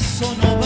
sono